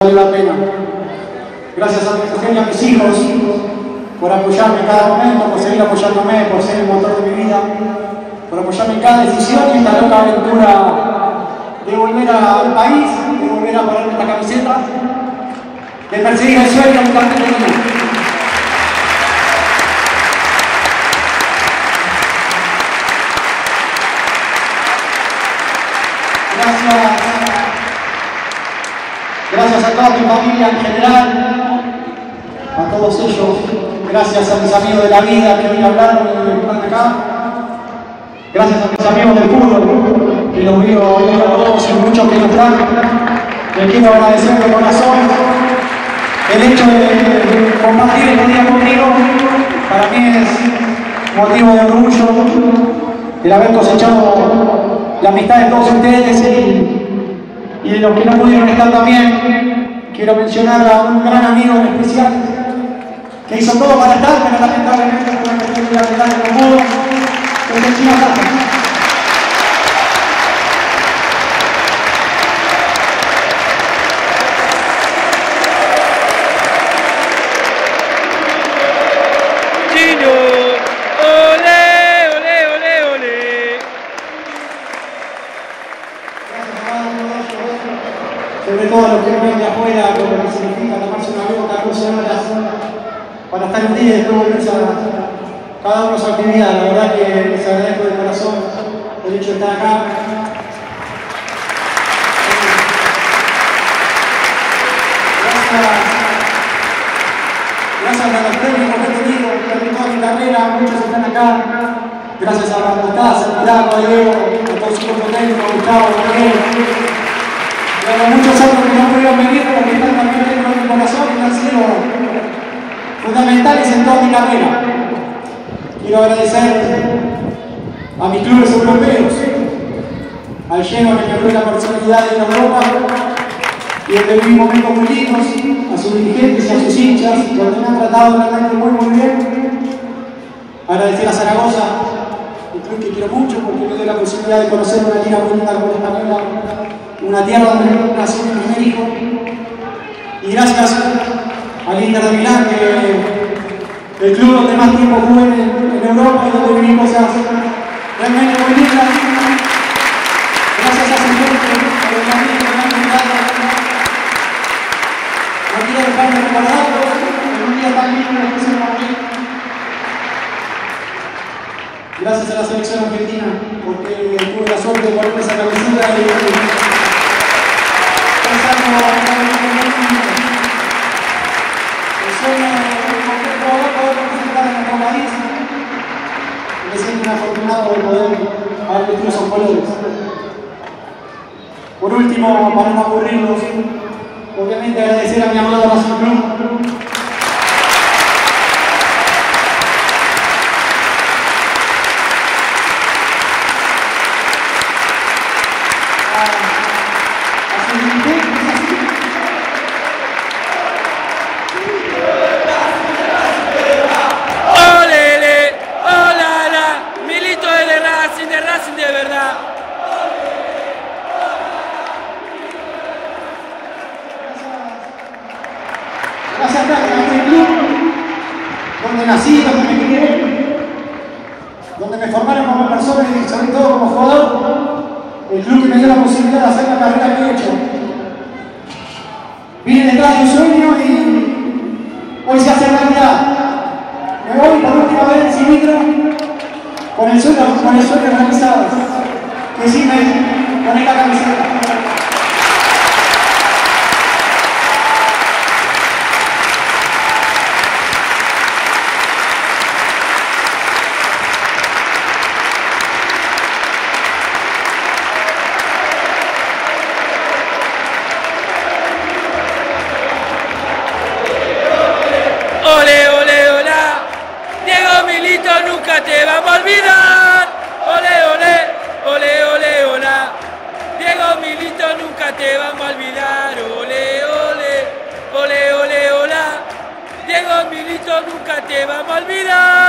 vale la pena. Gracias a mi mujer y a mis hijos por apoyarme en cada momento, por seguir apoyándome, por ser el motor de mi vida, por apoyarme en cada decisión y esta loca aventura de volver al país, de volver a ponerme esta camiseta, de perseguir el sueño de un campeón Gracias. Gracias a toda mi familia en general, a todos ellos, gracias a mis amigos de la vida que hoy hablaron y están acá, gracias a mis amigos del fútbol, que los veo a todos y muchos que no están, les quiero agradecer de corazón el hecho de compartir este día conmigo, para mí es motivo de orgullo el haber cosechado la amistad de todos ustedes y y de los que no pudieron estar también, quiero mencionar a un gran amigo en especial, que hizo todo para estar, pero lamentablemente sobre todo los que vienen de afuera, con lo que significa tomarse una boca, 12 horas, para estar un día y después volverse cada uno su actividad. La verdad que les agradezco de corazón el hecho de estar acá. Gracias, gracias a los técnicos que he tenido durante toda mi carrera, muchos están acá. Gracias a Mostaza, a a Diego, a todo su cuerpo técnico, a Gustavo, a a muchos otros que no pudieron venir, pero que están también dentro de mi corazón y han sido fundamentales en toda mi carrera. Quiero agradecer a mis clubes europeos, al Genoa que me abrió la personalidad en Europa y donde viví momentos muy lindos, a sus dirigentes y a sus hinchas, donde me han tratado realmente muy muy bien. Agradecer a Zaragoza, un club que quiero mucho porque me dio la posibilidad de conocer una liga muy linda como española una tierra donde nació mi médico. Y gracias al Inter de Milán, que el club donde más tiempo jugué en, Europa y donde viví cosas realmente muy lindas. Gracias a su gente, a los amigos que me han invitado. No quiero dejar de recordarlos en un día tan lindo que es para. Gracias a la selección argentina, porque tuve la suerte de ponerme esa camiseta y afortunado de poder haber esos colores. Por último, para no aburrirlos, obviamente agradecer a mi amado Racing Club Gracias a este club, donde nací, donde me crié, donde me formaron como persona y sobre todo como jugador, el club que me dio la posibilidad de hacer la carrera que he hecho. Vine detrás de un sueño y hoy se hace realidad. Me voy por última vez en cilindro con el sueño, con el sueño realizado. Que sí me con esta camiseta. Te vamos a olvidar. Ole, ole, ole, ole, hola. Diego Milito nunca te vamos a olvidar. Ole, ole, ole, ole, hola. Diego Milito nunca te vamos a olvidar.